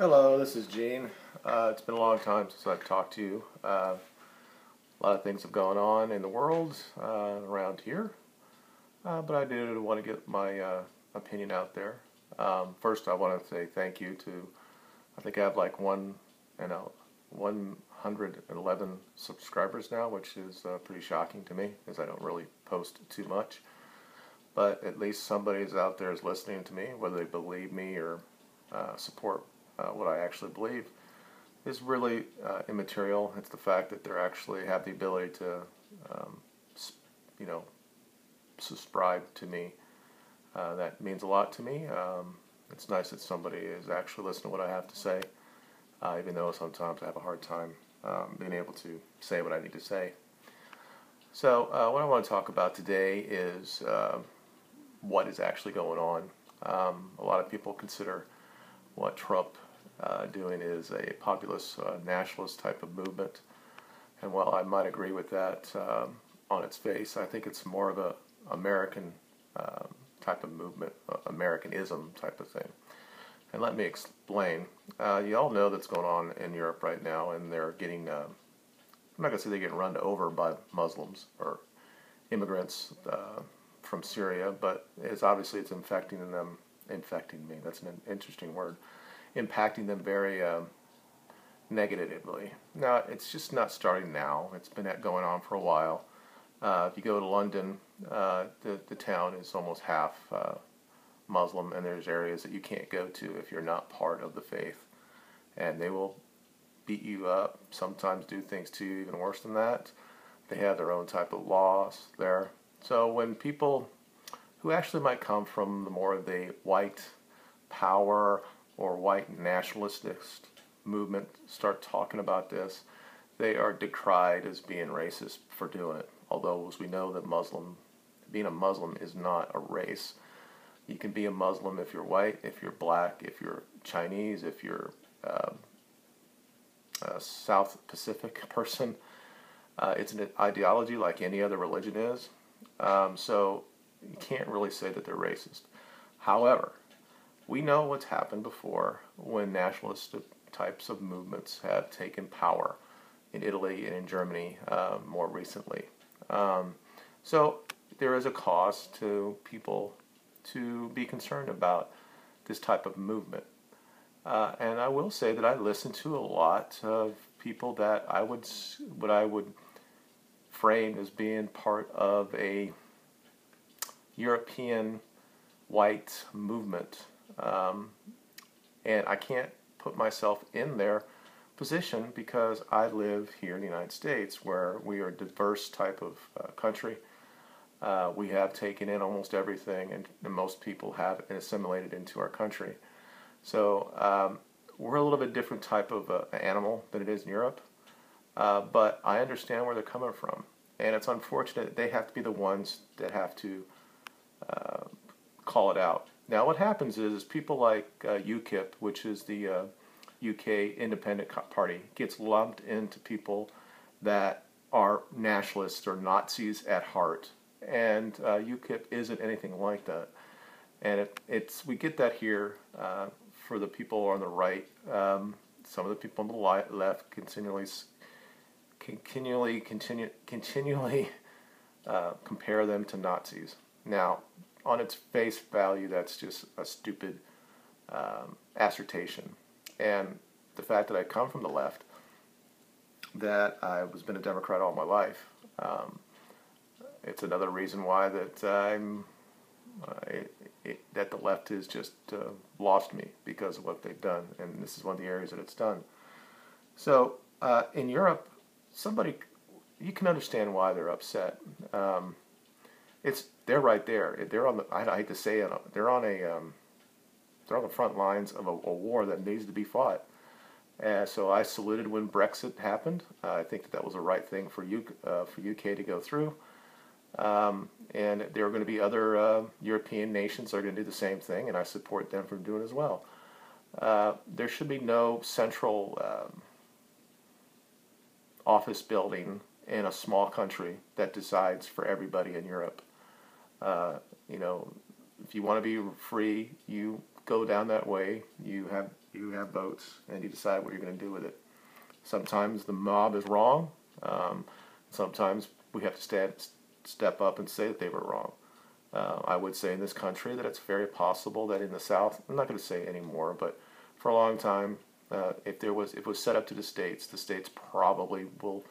Hello, this is Gene. Uh, it's been a long time since I've talked to you. Uh, a lot of things have gone on in the world uh, around here, uh, but I did want to get my uh, opinion out there. Um, first, I want to say thank you to, I think I have like one, you know, 111 subscribers now, which is uh, pretty shocking to me because I don't really post too much. But at least somebody's out there is listening to me, whether they believe me or support uh, what I actually believe, is really uh, immaterial. It's the fact that they actually have the ability to, um, you know, subscribe to me. Uh, that means a lot to me. Um, it's nice that somebody is actually listening to what I have to say, uh, even though sometimes I have a hard time um, being able to say what I need to say. So, uh, what I want to talk about today is uh, what is actually going on. Um, a lot of people consider what Trump uh, doing is a populist uh, nationalist type of movement. And while I might agree with that um, on its face, I think it's more of a American um, type of movement, uh, Americanism type of thing. And let me explain. Uh, you all know that's going on in Europe right now, and they're getting, uh, I'm not going to say they're getting run over by Muslims or immigrants uh, from Syria, but it's obviously it's infecting them, infecting me. That's an interesting word impacting them very uh, negatively. Now, it's just not starting now. It's been going on for a while. Uh, if you go to London, uh, the, the town is almost half uh, Muslim, and there's areas that you can't go to if you're not part of the faith. And they will beat you up, sometimes do things to you even worse than that. They have their own type of laws there. So when people who actually might come from the more of the white power or white nationalist movement start talking about this, they are decried as being racist for doing it. Although, as we know, that Muslim, being a Muslim is not a race. You can be a Muslim if you're white, if you're black, if you're Chinese, if you're uh, a South Pacific person. Uh, it's an ideology like any other religion is. Um, so you can't really say that they're racist. However, we know what's happened before when nationalist types of movements have taken power in Italy and in Germany uh, more recently. Um, so there is a cause to people to be concerned about this type of movement. Uh, and I will say that I listen to a lot of people that I would what I would frame as being part of a European white movement um, and I can't put myself in their position because I live here in the United States where we are a diverse type of uh, country. Uh, we have taken in almost everything, and, and, most people have assimilated into our country. So um, we're a little bit different type of uh, animal than it is in Europe, uh, but I understand where they're coming from, and it's unfortunate that they have to be the ones that have to uh, call it out. Now, what happens is, is people like uh, UKIP, which is the uh, UK Independent Party, gets lumped into people that are nationalists or Nazis at heart, and uh, UKIP isn't anything like that. And it, it's we get that here uh, for the people on the right. Um, some of the people on the left continually, continually, continue, continually uh, compare them to Nazis. Now, on its face value, that's just a stupid um, assertion. And the fact that I come from the left, that I was been a Democrat all my life, um, it's another reason why that I'm uh, it, it, that the left has just uh, lost me because of what they've done, and this is one of the areas that it's done. So uh, in Europe, somebody you can understand why they're upset. Um, it's they're right there. They're on the. I hate to say it. They're on a. Um, they're on the front lines of a, a, war that needs to be fought. And so I saluted when Brexit happened. Uh, I think that that was the right thing for you uh, for UK to go through. Um, and there are going to be other uh, European nations that are going to do the same thing, and I support them from doing as well. Uh, there should be no central um, office building in a small country that decides for everybody in Europe. Uh, you know, if you want to be free, you go down that way. You have you have votes and you decide what you're going to do with it. Sometimes the mob is wrong. Um, sometimes we have to stand, step up and say that they were wrong. Uh, I would say in this country that it's very possible that in the South, I'm not going to say anymore, but for a long time, uh, if there was if it was set up to the states, the states probably will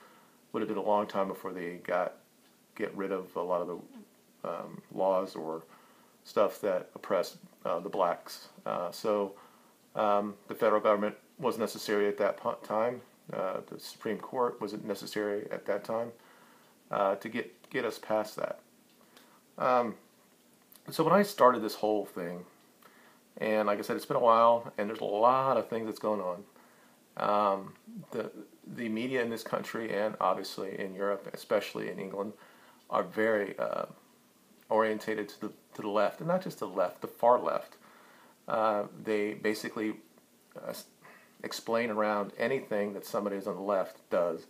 would have been a long time before they got get rid of a lot of the um, laws or stuff that oppressed uh, the blacks. Uh, so um, the federal government wasn't necessary at that time. Uh, the Supreme Court wasn't necessary at that time uh, to get get us past that. Um, so when I started this whole thing, and like I said, it's been a while, and there's a lot of things that's going on. Um, the the media in this country, and obviously in Europe, especially in England, are very uh, orientated to the to the left, and not just the left, the far left. Uh, they basically uh, explain around anything that somebody who's on the left does.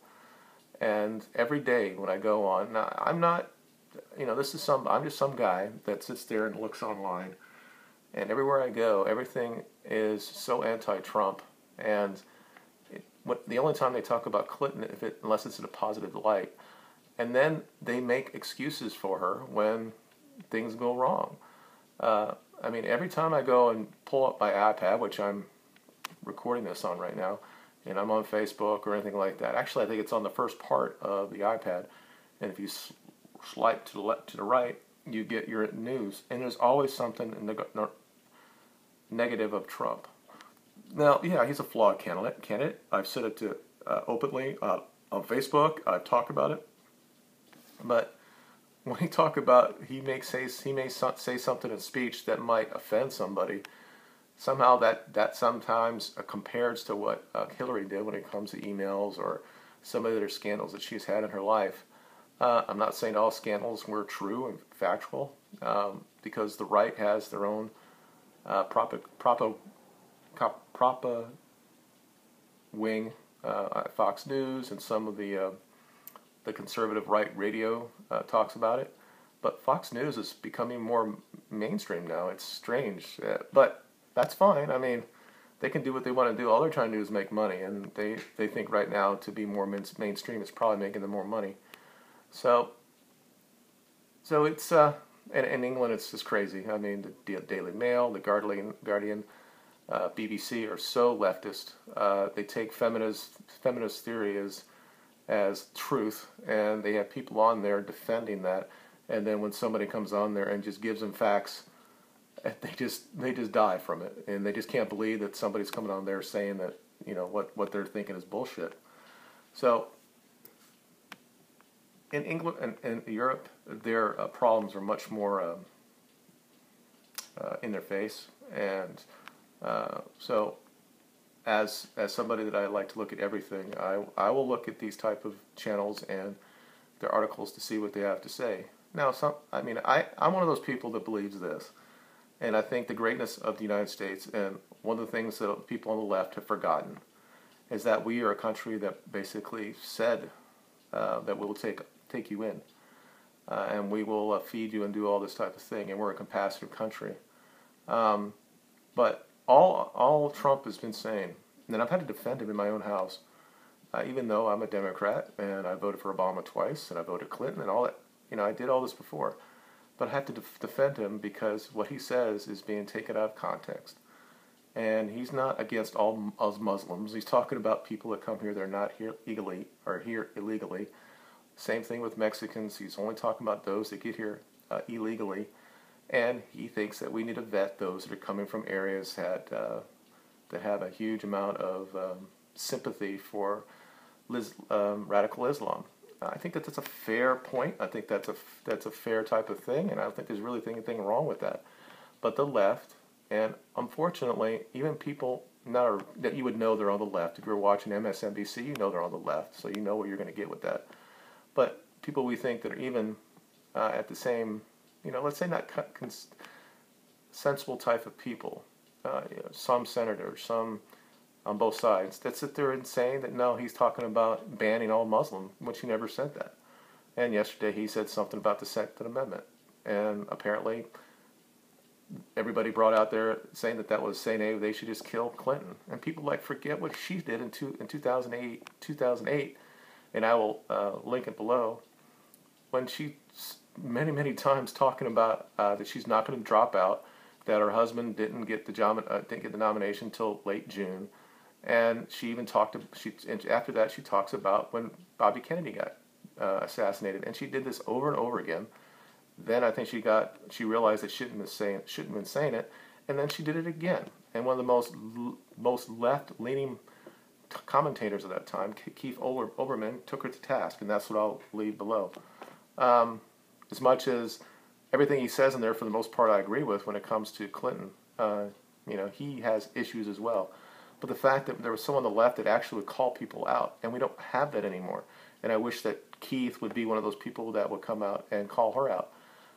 And every day when I go on, now I'm not, you know, this is some, I'm just some guy that sits there and looks online. And everywhere I go, everything is so anti-Trump. And it, what, the only time they talk about Clinton, if it, unless it's in a positive light, and then they make excuses for her when things go wrong. Uh, I mean, every time I go and pull up my iPad, which I'm recording this on right now, and I'm on Facebook or anything like that. Actually, I think it's on the first part of the iPad, and if you swipe to the left to the right, you get your news, and there's always something neg- negative of Trump. Now, yeah, he's a flawed candidate. Candidate. I've said it to uh, openly uh, on Facebook. I've talked about it, but when he talk about he may say he may say something in speech that might offend somebody somehow that that sometimes uh, compares to what uh, Hillary did when it comes to emails or some of the other scandals that she's had in her life. Uh, I'm not saying all scandals were true and factual, um, because the right has their own uh, propa, propa wing uh, at Fox News, and some of the uh, the conservative right radio uh, talks about it. But Fox News is becoming more mainstream now. It's strange, uh, but that's fine. I mean, they can do what they want to do. All they're trying to do is make money, and they, they think right now to be more mainstream is probably making them more money. So, so it's uh, in, in England it's just crazy. I mean, the Daily Mail, the Guardian, Guardian, uh, BBC are so leftist. Uh, they take feminist feminist theory as as truth, and they have people on there defending that. And then when somebody comes on there and just gives them facts they just they just die from it, and they just can't believe that somebody's coming on there saying that you know what what they're thinking is bullshit. So in England and, and Europe, their uh, problems are much more um, uh, in their face, and uh, so as as somebody that I like to look at everything, I I will look at these type of channels and their articles to see what they have to say. Now, some I mean I I'm one of those people that believes this and I think the greatness of the United States, and one of the things that people on the left have forgotten, is that we are a country that basically said uh, that we will take take you in, uh, and we will uh, feed you and do all this type of thing, and we're a compassionate country. Um, but all all Trump has been saying, and I've had to defend him in my own house, uh, even though I'm a Democrat and I voted for Obama twice, and I voted Clinton, and all that. You know, I did all this before but I have to def- defend him because what he says is being taken out of context. And he's not against all, all Muslims. He's talking about people that come here that are not here legally or here illegally. Same thing with Mexicans. He's only talking about those that get here uh, illegally. And he thinks that we need to vet those that are coming from areas that uh, that have a huge amount of um, sympathy for Liz, um, radical Islam. I think that that's a fair point. I think that's a that's a fair type of thing, and I don't think there's really anything wrong with that. But the left, and unfortunately, even people that you would know they're on the left. If you're watching MSNBC, you know they're on the left, so you know what you're going to get with that. But people we think that are even uh, at the same, you know, let's say not cons- sensible type of people, uh, you know, some senators, some on both sides that sit there and saying that no, he's talking about banning all Muslim, which he never said that. And yesterday he said something about the Second Amendment, and apparently everybody brought out there saying that that was saying hey, they should just kill Clinton, and people like forget what she did in two, in 2008 2008, and I will uh, link it below. When she many many times talking about uh, that she's not going to drop out, that her husband didn't get the job uh, didn't get the nomination until late June, and she even talked she after that she talks about when Bobby Kennedy got uh, assassinated, and she did this over and over again. Then I think she got she realized that she shouldn't have saying shouldn't have been saying it, and then she did it again. And one of the most most left leaning commentators at that time, Keith Ober, Olbermann, took her to task, and that's what I'll leave below. Um, as much as everything he says in there, for the most part, I agree with when it comes to Clinton. Uh, you know, he has issues as well. But the fact that there was someone on the left that actually would call people out, and we don't have that anymore. And I wish that Keith would be one of those people that would come out and call her out.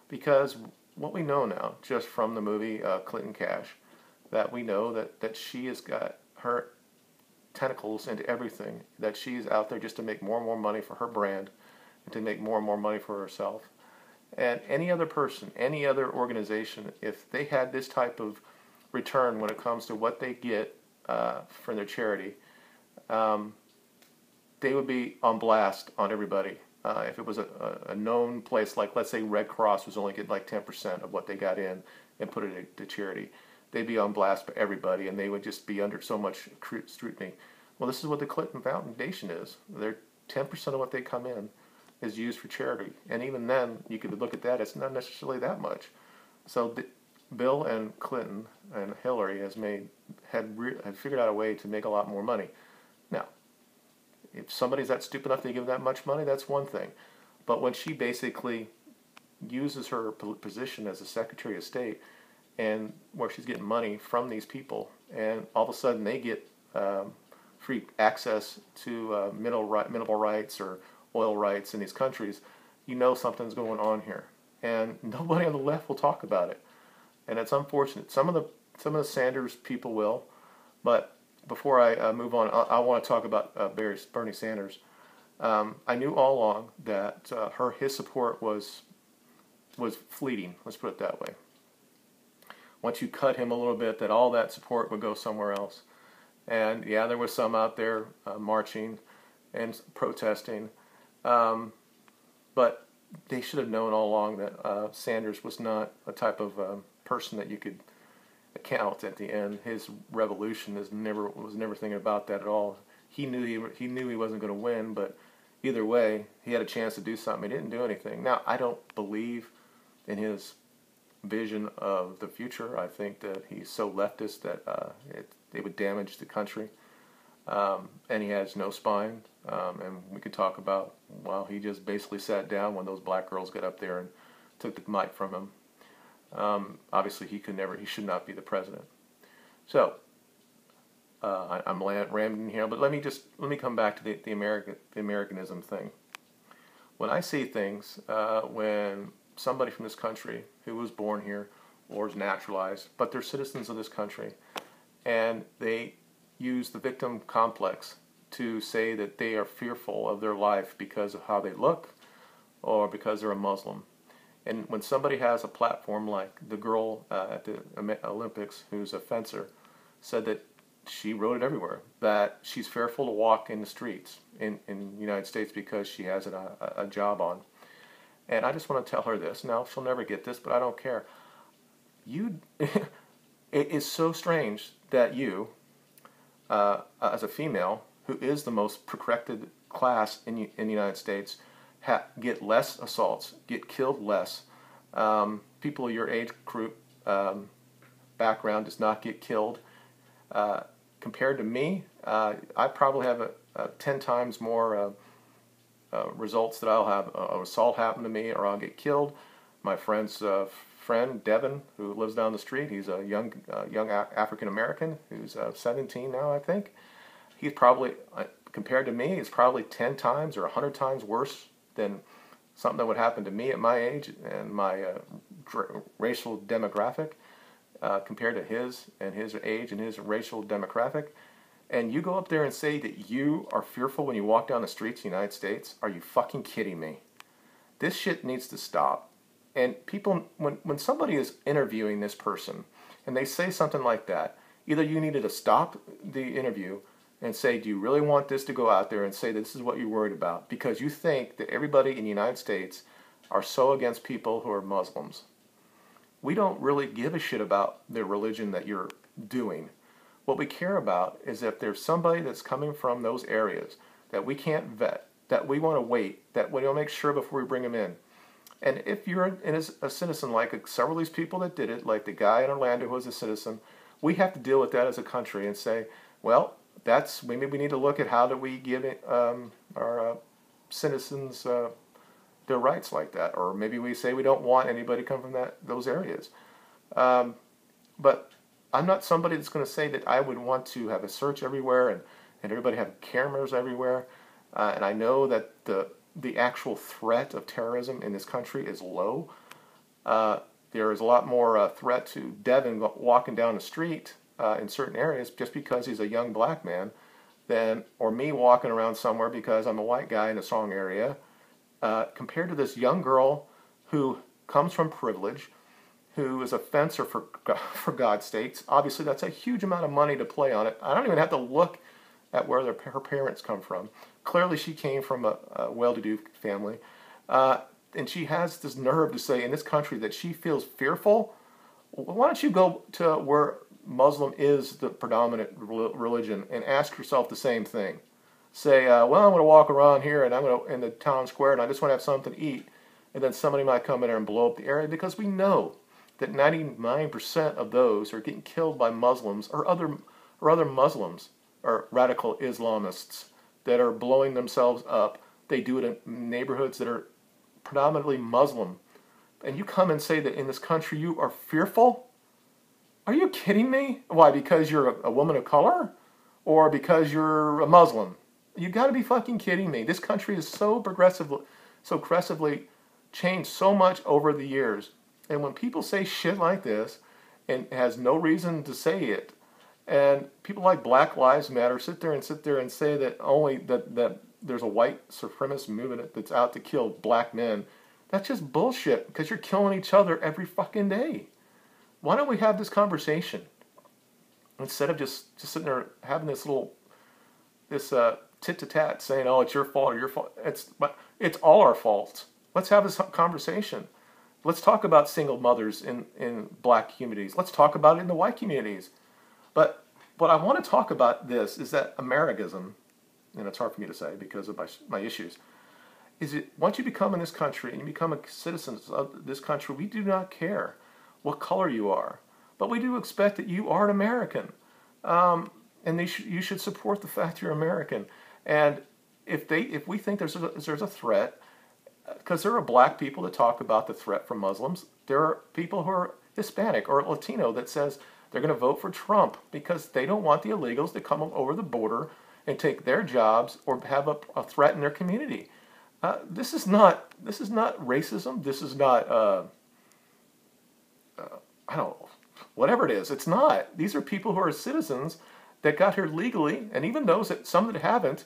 Because what we know now, just from the movie uh, Clinton Cash, that we know that, that she has got her tentacles into everything, that she's out there just to make more and more money for her brand and to make more and more money for herself. And any other person, any other organization, if they had this type of return when it comes to what they get uh, for their charity, um, they would be on blast on everybody. Uh, if it was a, a, known place, like let's say Red Cross was only getting like 10% of what they got in and put it to charity, they'd be on blast by everybody and they would just be under so much scrutiny. Well, this is what the Clinton Foundation is. They're 10% of what they come in is used for charity. And even then, you could look at that, it's not necessarily that much. So Bill and Clinton and Hillary has made had, re, had figured out a way to make a lot more money. Now, if somebody's that stupid enough to give that much money, that's one thing. But when she basically uses her position as a Secretary of State and where she's getting money from these people, and all of a sudden they get um, free access to uh, mineral rights or oil rights in these countries, you know something's going on here. And nobody on the left will talk about it. And it's unfortunate. Some of the some of the Sanders people will, but before I uh, move on, I, I want to talk about uh, Bernie Sanders. Um, I knew all along that uh, her his support was was fleeting. Let's put it that way. Once you cut him a little bit, that all that support would go somewhere else. And yeah, there was some out there uh, marching and protesting, um, but they should have known all along that uh, Sanders was not a type of um, person that you could account at the end. His revolution is never was never thinking about that at all. He knew he he knew he wasn't going to win, but either way, he had a chance to do something. He didn't do anything. Now I don't believe in his vision of the future. I think that he's so leftist that uh, it, it would damage the country. Um, and he has no spine. Um, and we could talk about, well, he just basically sat down when those black girls got up there and took the mic from him. Um, obviously, he could never, he should not be the president. So, uh, I, am rambling here, but let me just let me come back to the, the American the Americanism thing. When I see things, uh, when somebody from this country who was born here or is naturalized, but they're citizens of this country, and they use the victim complex to say that they are fearful of their life because of how they look or because they're a Muslim. And when somebody has a platform like the girl uh, at the Olympics, who's a fencer, said that she wrote it everywhere that she's fearful to walk in the streets in in the United States because she has a, a hijab on. And I just want to tell her this. Now she'll never get this, but I don't care. You, it is so strange that you, uh, as a female who is the most protected class in in the United States, ha- get less assaults, get killed less. Um, people your age group um, background does not get killed. Uh, compared to me, uh, I probably have a, a 10 times more uh, uh results that I'll have uh, an assault happen to me or I'll get killed. My friend's uh, friend, Devin, who lives down the street, he's a young, young African American who's 17 now, I think. He's probably, compared to me, he's probably 10 times or 100 times worse than something that would happen to me at my age and my uh, dr- racial demographic uh, compared to his and his age and his racial demographic. And you go up there and say that you are fearful when you walk down the streets of the United States? Are you fucking kidding me? This shit needs to stop. And people, when, when somebody is interviewing this person and they say something like that, either you needed to stop the interview and say, Do you really want this to go out there and say this is what you're worried about? Because you think that everybody in the United States are so against people who are Muslims. We don't really give a shit about the religion that you're doing. What we care about is if there's somebody that's coming from those areas that we can't vet, that we want to wait, that we want to make sure before we bring them in. And if you're a, citizen like several of these people that did it, like the guy in Orlando who was a citizen, we have to deal with that as a country and say, well, that's maybe we need to look at how do we give um, our uh, citizens uh, their rights like that, or maybe we say we don't want anybody come from that those areas. Um, but I'm not somebody that's going to say that I would want to have a search everywhere and, and everybody have cameras everywhere. Uh, and I know that the the actual threat of terrorism in this country is low. Uh, there is a lot more uh, threat to Devin walking down the street uh, in certain areas just because he's a young black man than or me walking around somewhere because I'm a white guy in a strong area uh, compared to this young girl who comes from privilege who is a fencer for for God's sakes. Obviously, that's a huge amount of money to play on it. I don't even have to look at where their, her parents come from. Clearly, she came from a, a well-to-do family, uh, and she has this nerve to say in this country that she feels fearful. Why don't you go to where Muslim is the predominant religion and ask yourself the same thing? Say, uh, well, I'm going to walk around here and I'm going to in the town square and I just want to have something to eat, and then somebody might come in there and blow up the area because we know that 99% of those are getting killed by Muslims or other or other Muslims or radical Islamists that are blowing themselves up. They do it in neighborhoods that are predominantly Muslim. And you come and say that in this country you are fearful? Are you kidding me? Why? Because you're a, woman of color? Or because you're a Muslim? You got to be fucking kidding me. This country is so progressively, so aggressively changed so much over the years. And when people say shit like this and has no reason to say it, and people like Black Lives Matter sit there and sit there and say that only that, that there's a white supremacist movement that's out to kill black men, that's just bullshit because you're killing each other every fucking day. Why don't we have this conversation instead of just, just sitting there having this little this uh, tit to tat saying, "Oh, it's your fault or your fault." It's it's all our fault. Let's have this conversation. Let's talk about single mothers in, in black communities. Let's talk about it in the white communities. But what I want to talk about this is that Americanism, and it's hard for me to say because of my, my issues, is it once you become in this country and you become a citizen of this country, we do not care what color you are, but we do expect that you are an American. Um, and sh- you should support the fact you're American. And if they, if we think there's a, there's a threat, because there are black people that talk about the threat from Muslims. There are people who are Hispanic or Latino that says they're going to vote for Trump because they don't want the illegals to come over the border and take their jobs or have a, a threat in their community. Uh, this is not this is not racism. This is not uh, uh, I don't know whatever it is. It's not. These are people who are citizens that got here legally, and even those that some that haven't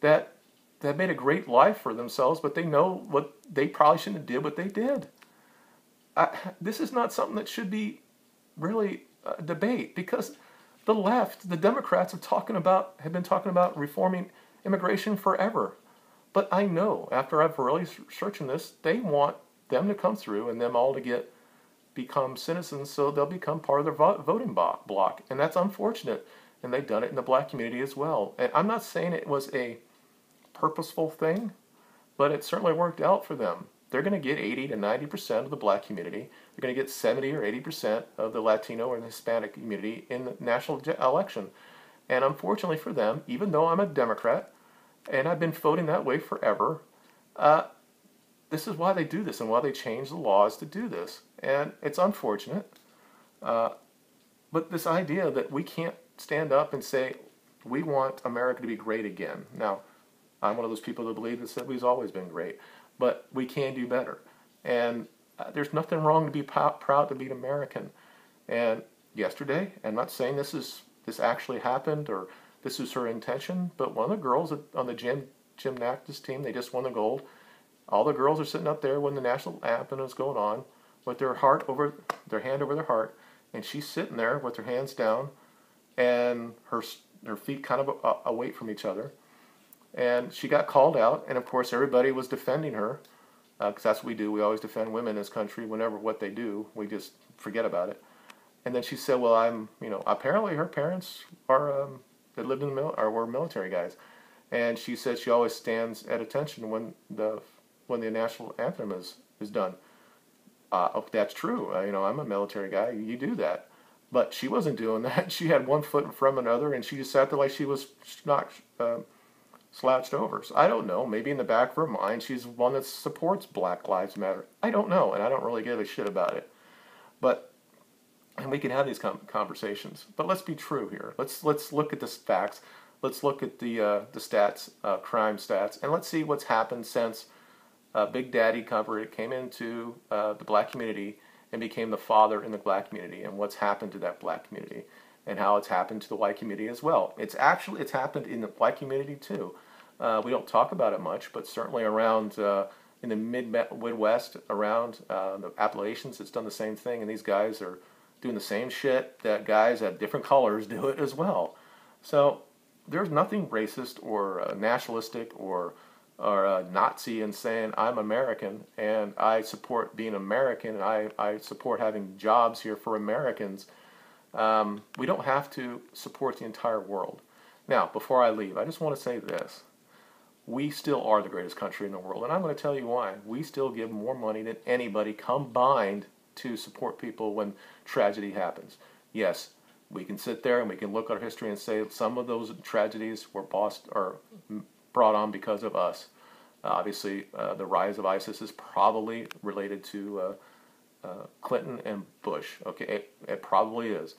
that that made a great life for themselves, but they know what they probably shouldn't have did what they did. I, this is not something that should be really a debate because the left, the Democrats, have talking about have been talking about reforming immigration forever. But I know after I've really searching this, they want them to come through and them all to get become citizens, so they'll become part of their voting block, and that's unfortunate. And they've done it in the black community as well. And I'm not saying it was a purposeful thing, but it certainly worked out for them. They're going to get 80 to 90% of the black community. They're going to get 70 or 80% of the Latino or the Hispanic community in the national election. And unfortunately for them, even though I'm a Democrat and I've been voting that way forever, uh, this is why they do this and why they change the laws to do this. And it's unfortunate. Uh, but this idea that we can't stand up and say, we want America to be great again. Now, I'm one of those people that believe that Sibley's always been great, but we can do better. And uh, there's nothing wrong to be proud to be an American. And yesterday, I'm not saying this is this actually happened or this is her intention, but one of the girls on the gym gymnastics team, they just won the gold. All the girls are sitting up there when the national anthem is going on, with their heart over their hand over their heart, and she's sitting there with her hands down, and her her feet kind of away from each other, and she got called out, and of course everybody was defending her, because uh, that's what we do. We always defend women in this country whenever what they do, we just forget about it. And then she said, "Well, I'm, you know, apparently her parents are um, that lived in the mil- or were military guys." and she said she always stands at attention when the when the national anthem is is done. Uh, oh, that's true. Uh, you know, I'm a military guy. You do that, but she wasn't doing that. She had one foot of another, and she just sat there like she was not uh, slouched over. So I don't know. Maybe in the back of her mind, she's one that supports Black Lives Matter. I don't know, and I don't really give a shit about it. But and we can have these conversations. But let's be true here. Let's let's look at the facts let's look at the uh, the stats, uh, crime stats, and let's see what's happened since uh, Big Daddy Comfort came into uh, the black community and became the father in the black community, and what's happened to that black community, and how it's happened to the white community as well. It's actually it's happened in the white community too. Uh, we don't talk about it much, but certainly around uh, in the mid Midwest, around the Appalachians, it's done the same thing, and these guys are doing the same shit that guys at different colors do it as well. So there's nothing racist or uh, nationalistic or or uh, Nazi in saying I'm American and I support being American and I, I support having jobs here for Americans. Um, we don't have to support the entire world. Now, before I leave, I just want to say this. We still are the greatest country in the world, and I'm going to tell you why. We still give more money than anybody combined to support people when tragedy happens. Yes, we can sit there and we can look at our history and say some of those tragedies were bossed or brought on because of us. Obviously, uh, the rise of ISIS is probably related to uh, uh, Clinton and Bush. Okay, it, it, probably is.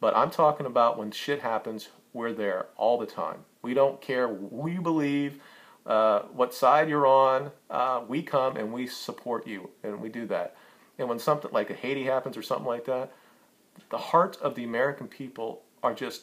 But I'm talking about when shit happens, we're there all the time. We don't care. We believe uh, what side you're on. Uh, we come and we support you, and we do that. And when something like a Haiti happens or something like that, the heart of the American people are just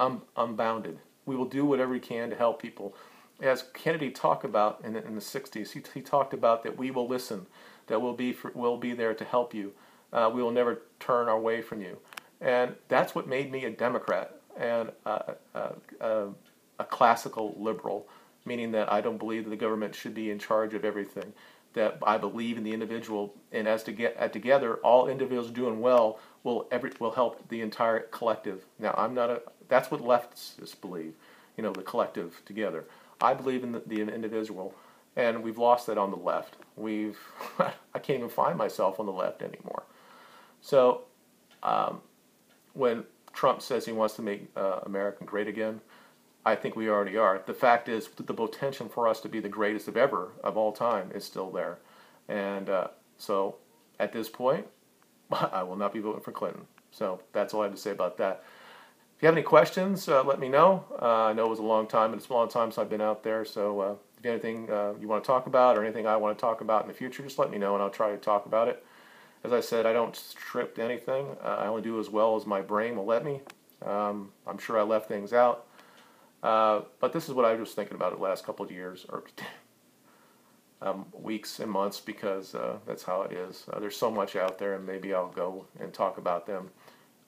un- unbounded. We will do whatever we can to help people. As Kennedy talked about in the, in the 60s, he, he talked about that we will listen, that we'll be, for, we'll be there to help you. Uh, we will never turn our way from you. And that's what made me a Democrat and a classical liberal, meaning that I don't believe that the government should be in charge of everything that I believe in the individual, and as to get at together, all individuals doing well will every will help the entire collective. Now, I'm not a. That's what leftists believe. You know, the collective together. I believe in the, the individual, and we've lost that on the left. We've I can't even find myself on the left anymore. So, um, when Trump says he wants to make uh, America great again, I think we already are. The fact is, that the potential for us to be the greatest of ever of all time is still there. And uh, so at this point, I will not be voting for Clinton. So that's all I have to say about that. If you have any questions, uh, let me know. Uh, I know it was a long time, but it's a long time since I've been out there. So uh, if you have anything uh, you want to talk about or anything I want to talk about in the future, just let me know and I'll try to talk about it. As I said, I don't script anything. Uh, I only do as well as my brain will let me. Um, I'm sure I left things out. Uh, but this is what I was thinking about the last couple of years or um, weeks and months because uh, that's how it is. Uh, there's so much out there, and maybe I'll go and talk about them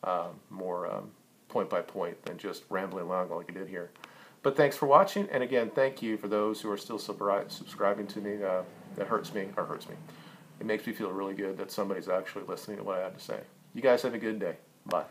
uh, more um, point by point than just rambling along like I did here. But thanks for watching, and again, thank you for those who are still subscribing to me. Uh, that hurts me, or hurts me. It makes me feel really good that somebody's actually listening to what I have to say. You guys have a good day. Bye.